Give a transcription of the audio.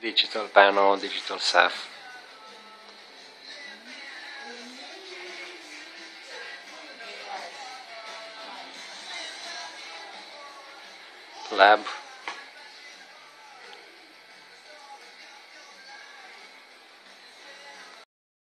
digital panel, digital self, lab.